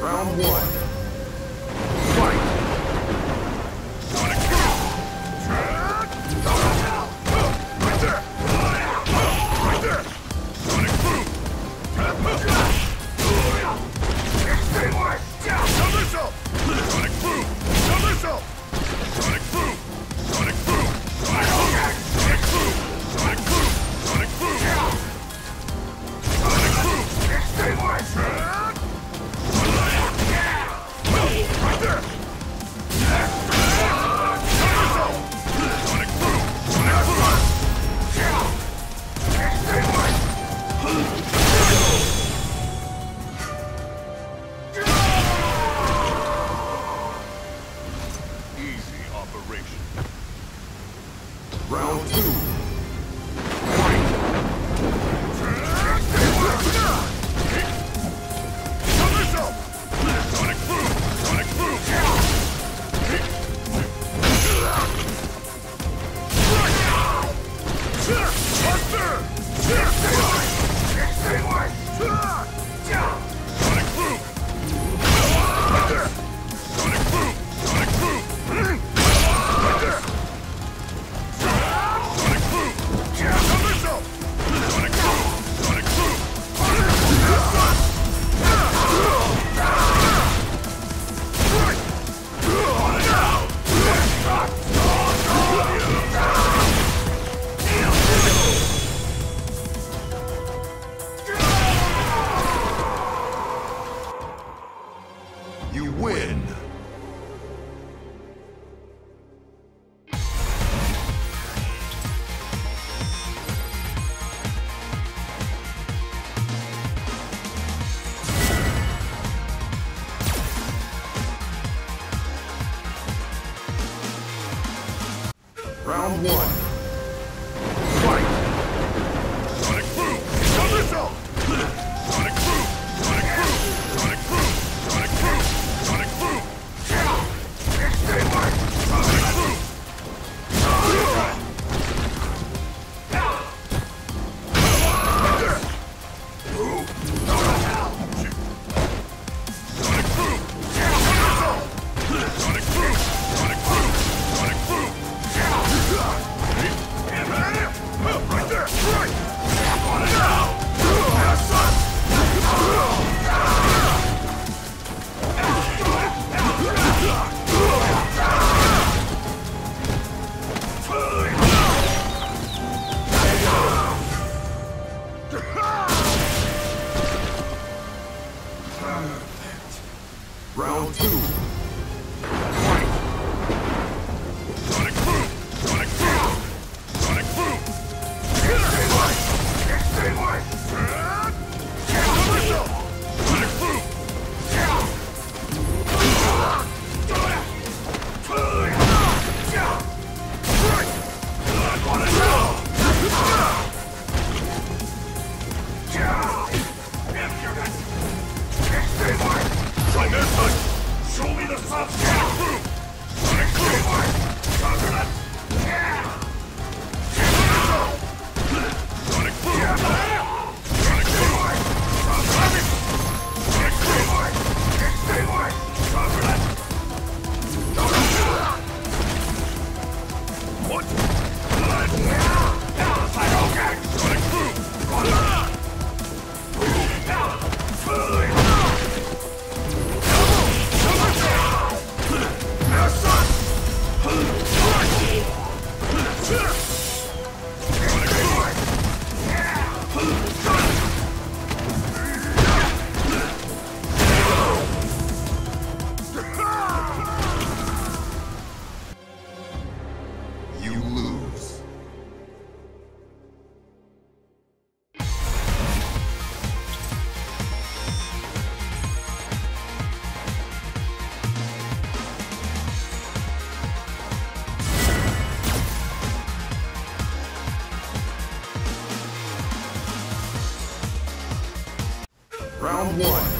Round one. Operation. Round two. Round one. Yeah! Round one.